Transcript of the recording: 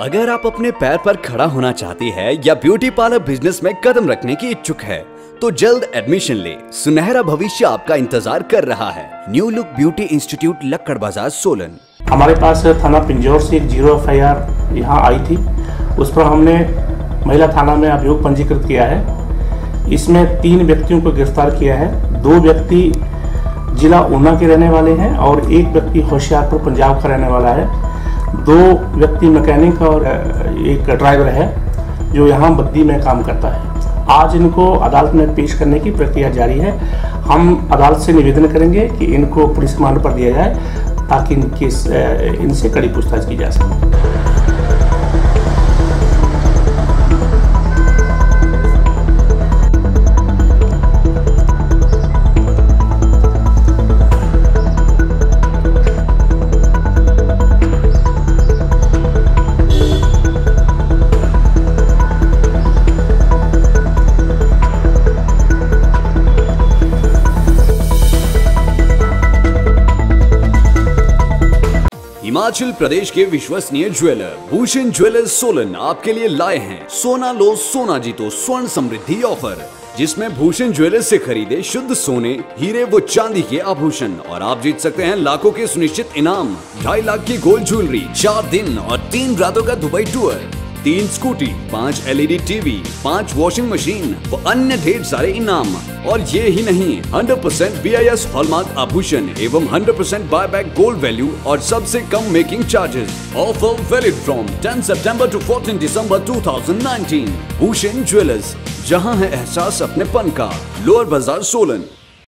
अगर आप अपने पैर पर खड़ा होना चाहती है या ब्यूटी पार्लर बिज़नेस में कदम रखने की इच्छुक है तो जल्द एडमिशन ले। सुनहरा भविष्य आपका इंतज़ार कर रहा है। New look beauty institute Lakkar Bazaar, Solan. हमारे पास थाना पिंजौर से एक ज़ीरो एफ़ आई आर यहाँ आई थी। उस पर हमने महिला थाना में अभियोग पंजीकृत किया है। इसमें तीन व्यक्तियों को गिरफ़्तार किया है। दो व्यक्ति जिला ऊना के रहने वाले हैं और एक व्यक्ति होशियारपुर, पंजाब का रहने वाला है। दो व्यक्ति मैकेनिक और एक ड्राइवर है, जो यहाँ बद्दी में काम करता है। आज इनको अदालत में पेश करने की प्रक्रिया जारी है। हम अदालत से निवेदन करेंगे कि इनको पुलिस रिमांड पर दिया जाए, ताकि इनके इनसे कड़ी पूछताछ की जा सके। हिमाचल प्रदेश के विश्वसनीय ज्वेलर, भूषण ज्वेलर्स सोलन आपके लिए लाए हैं। सोना लो, सोना जीतो स्वर्ण समृद्धि ऑफ़र, जिसमें भूषण ज्वेलर्स से खरीदे शुद्ध सोने, हीरे व चांदी के आभूषण, और आप जीत सकते हैं लाखों के सुनिश्चित इनाम। ढाई लाख की गोल्ड ज्वेलरी, चार दिन और तीन रातों का दुबई टूर। तीन स्कूटी, पाँच एलईडी टीवी पाँच वॉशिंग मशीन व अन्य ढेर सारे इनाम। और ये ही नहीं 100% percent B I S hallmark आभूषण एवं 100% percent buy back gold value और सबसे कम making charges offer valid from 10 सितंबर टू 14 दिसंबर 2019 भूषण ज्वेलर्स जहाँ है एहसास अपने पन का। लोअर बाज़ार सोलन